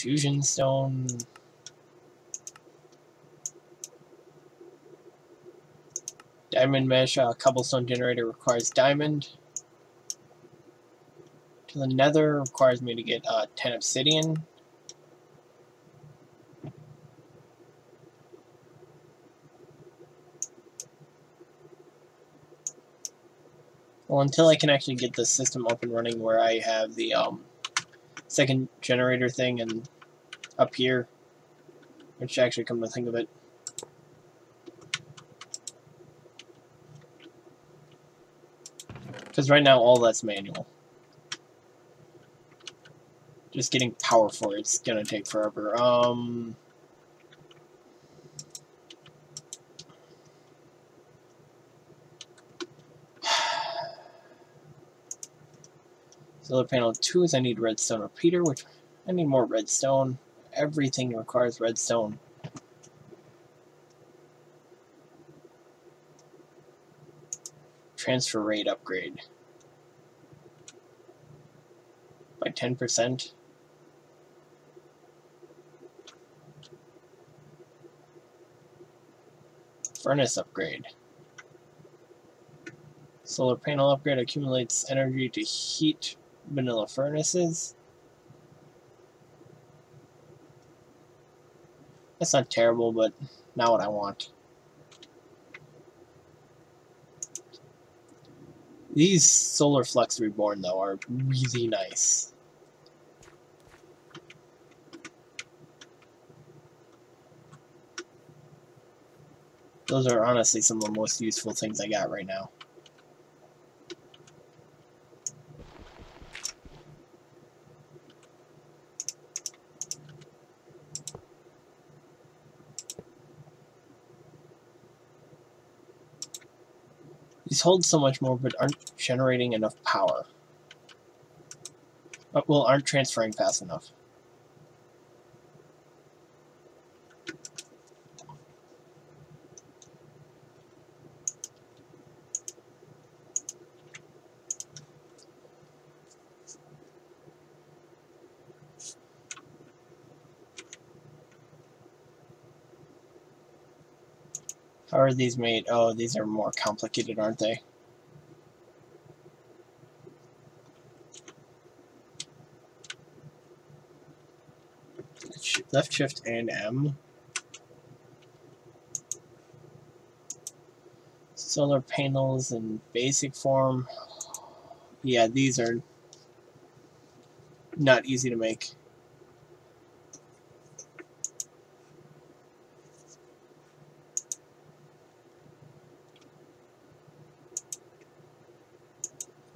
Fusion stone. Diamond mesh, uh, cobblestone generator requires diamond. To the nether requires me to get uh, 10 obsidian. Well, until I can actually get the system up and running where I have the um, second generator thing and up here, which actually come to think of it, Because right now all that's manual. Just getting power for it's gonna take forever. Um... Solar panel 2 is I need redstone repeater, which I need more redstone. Everything requires redstone. transfer rate upgrade by 10%. Furnace upgrade. Solar panel upgrade accumulates energy to heat vanilla furnaces. That's not terrible, but not what I want. These Solar Flux Reborn, though, are really nice. Those are honestly some of the most useful things I got right now. These hold so much more, but aren't generating enough power. Well, aren't transferring fast enough. How are these made? Oh, these are more complicated, aren't they? Left shift and M. Solar panels in basic form. Yeah, these are not easy to make.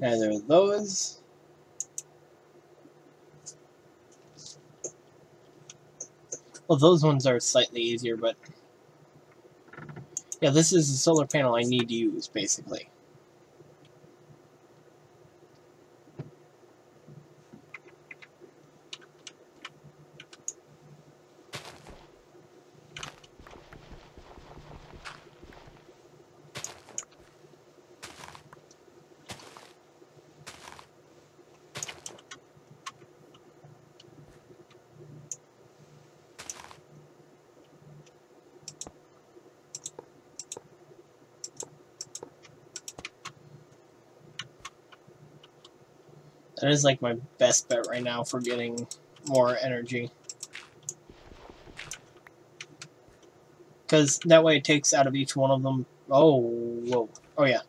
Neither of those. Well, those ones are slightly easier, but... Yeah, this is the solar panel I need to use, basically. That is like my best bet right now for getting more energy. Because that way it takes out of each one of them... Oh, whoa. Oh, yeah.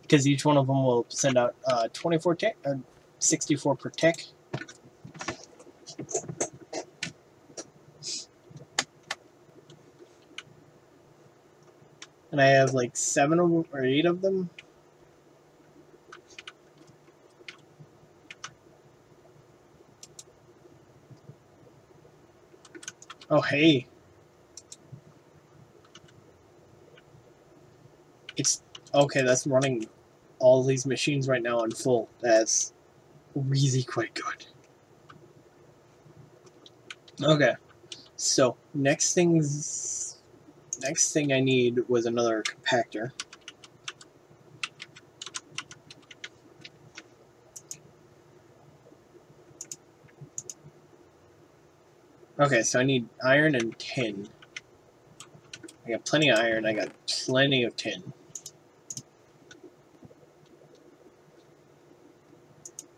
Because each one of them will send out uh, 24 tick, or 64 per tick. And I have like seven or eight of them. Oh, hey. It's... Okay, that's running all these machines right now on full. That's really quite good. Okay. So, next things... Next thing I need was another compactor. Okay, so I need iron and tin. I got plenty of iron, I got plenty of tin.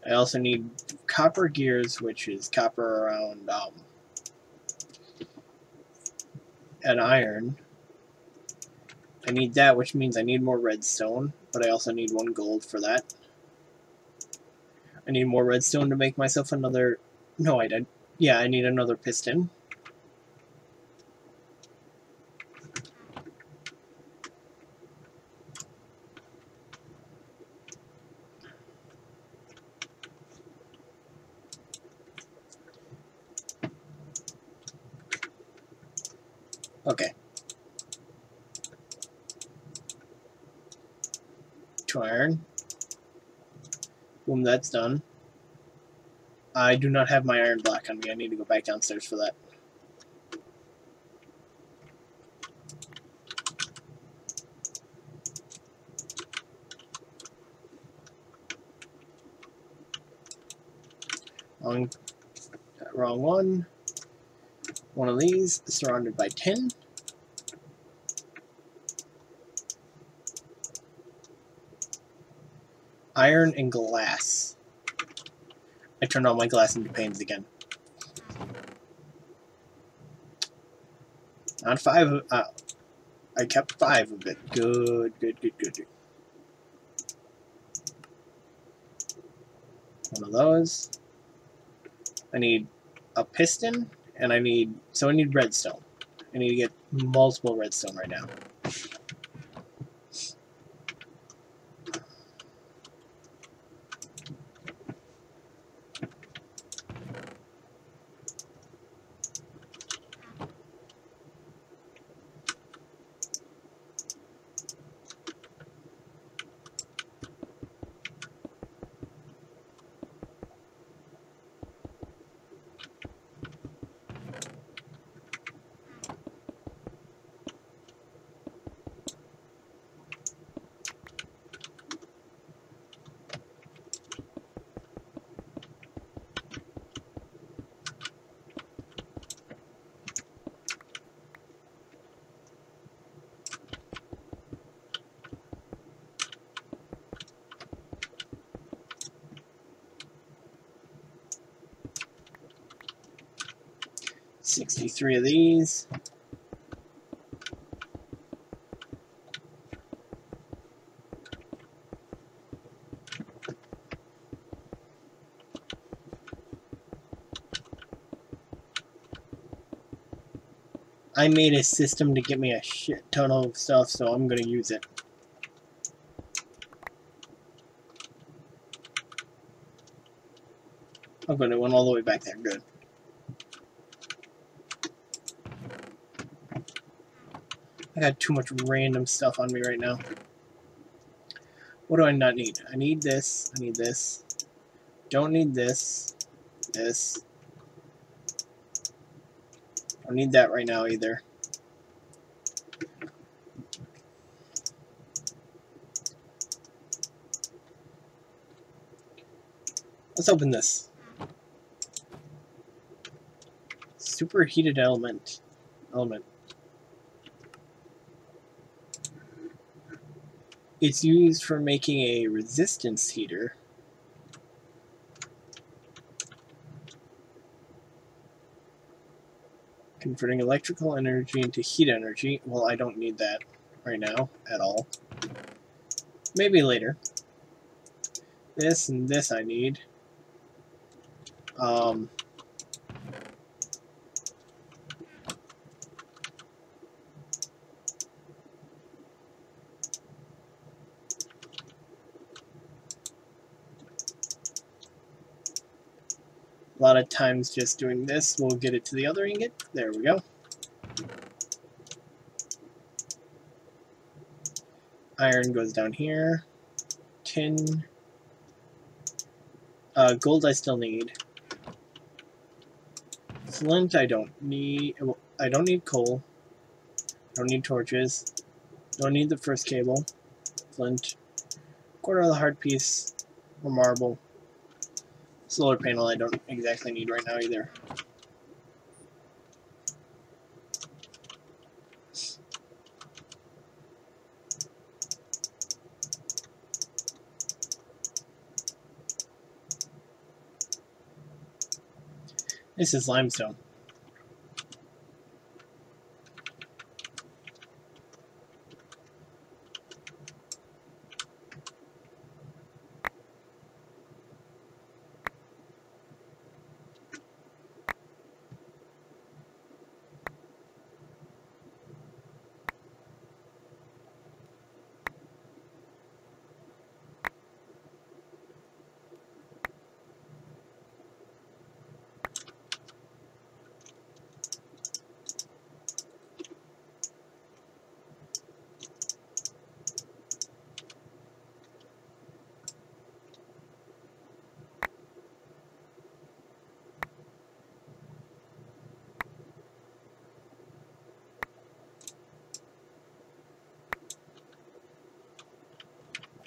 I also need copper gears, which is copper around um, and iron. I need that, which means I need more redstone, but I also need one gold for that. I need more redstone to make myself another... No, I did. Yeah, I need another piston. Okay. Two iron. Boom, that's done. I do not have my iron block on me. I need to go back downstairs for that. Wrong, wrong one. One of these, surrounded by tin. Iron and glass. I turned all my glass into panes again. Not five uh, I kept five of it. Good, good, good, good, good. One of those. I need a piston, and I need, so I need redstone. I need to get multiple redstone right now. 63 of these. I made a system to get me a shit ton of stuff, so I'm gonna use it. I'm gonna went all the way back there, good. I got too much random stuff on me right now. What do I not need? I need this. I need this. Don't need this. This. I don't need that right now either. Let's open this. Superheated element. Element. It's used for making a resistance heater. Converting electrical energy into heat energy. Well, I don't need that right now at all. Maybe later. This and this I need. Um, lot of times just doing this will get it to the other ingot. There we go. Iron goes down here. Tin. Uh, gold I still need. Flint I don't need. I don't need coal. Don't need torches. Don't need the first cable. Flint. Quarter of the hard piece. Or marble solar panel I don't exactly need right now either. This is limestone.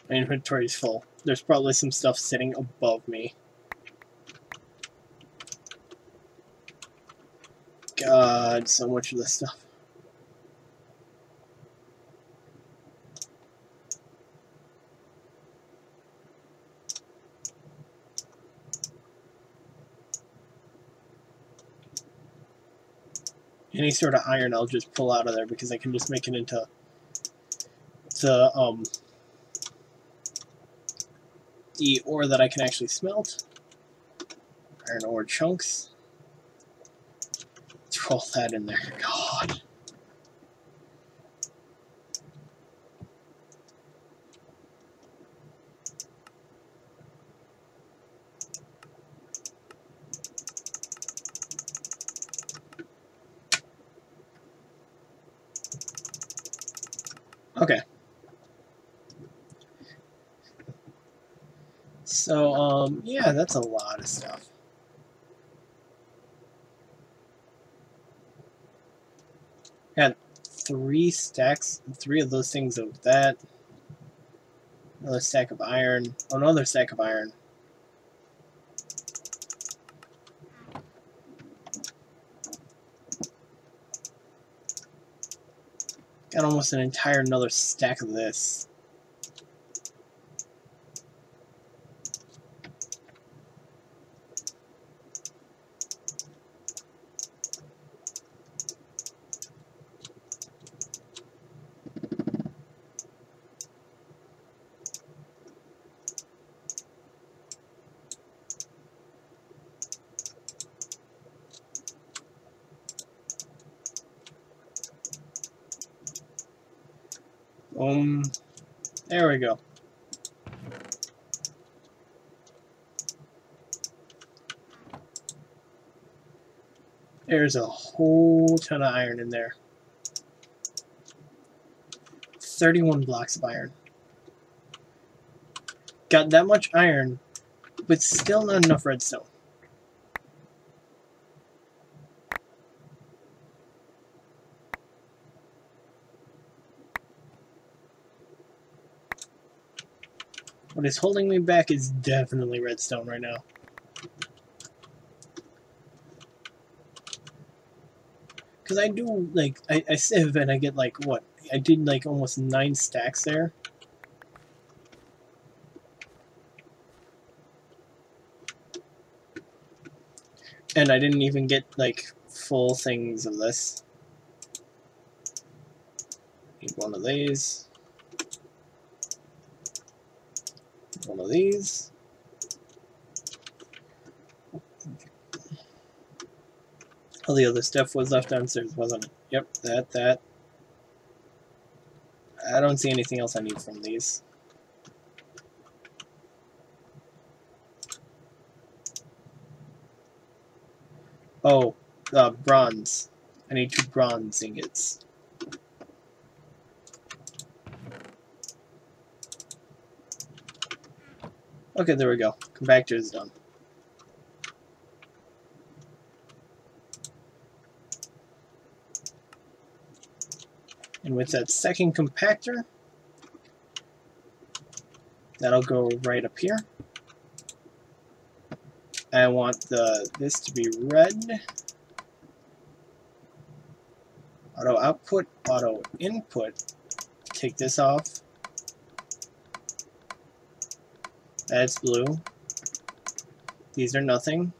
My inventory's full. There's probably some stuff sitting above me. God, so much of this stuff. Any sort of iron I'll just pull out of there because I can just make it into the um the ore that I can actually smelt. Iron ore chunks. Throw that in there. God. Okay. So, um, yeah, that's a lot of stuff. Had three stacks, three of those things of that. Another stack of iron. Another stack of iron. Got almost an entire another stack of this. Um, there we go. There's a whole ton of iron in there. 31 blocks of iron. Got that much iron, but still not enough redstone. What is holding me back is definitely redstone right now. Because I do, like, I, I sieve and I get, like, what? I did, like, almost nine stacks there. And I didn't even get, like, full things of this. Need one of these. One of these. All the other stuff was left downstairs, wasn't it? Yep, that, that. I don't see anything else I need from these. Oh, uh, bronze. I need two bronze ingots. Okay, there we go. Compactor is done. And with that second compactor, that'll go right up here. I want the this to be red. Auto output, auto input. Take this off. That's blue. These are nothing.